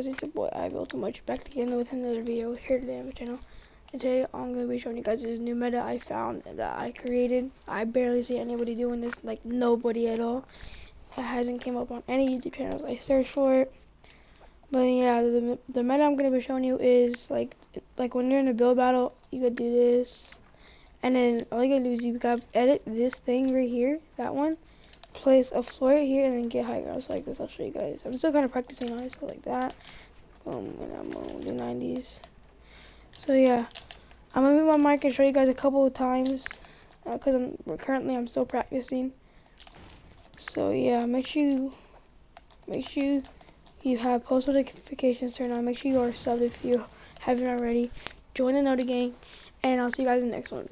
guys, it's your boy IBuildTooMuch back again with another video here today on my channel. And today I'm gonna be showing you guys a new meta I found that I created. I barely see anybody doing this, like nobody at all. It hasn't came up on any YouTube channels. I searched for it. But yeah, the, the meta I'm gonna be showing you is like like when you're in a build battle, you could do this, and then all you gotta do is you gotta edit this thing right here, that one, place a floor here and then get high ground so like this. I'll show you guys. I'm still kind of practicing it, so like that. Boom, and I'm on the 90s. So yeah, I'm gonna move my mic and show you guys a couple of times because uh, I'm currently I'm still practicing. So yeah, make sure you make sure you, you have post notifications turned on. Make sure you are subbed if you haven't already. Join the Noti gang, and I'll see you guys in the next one.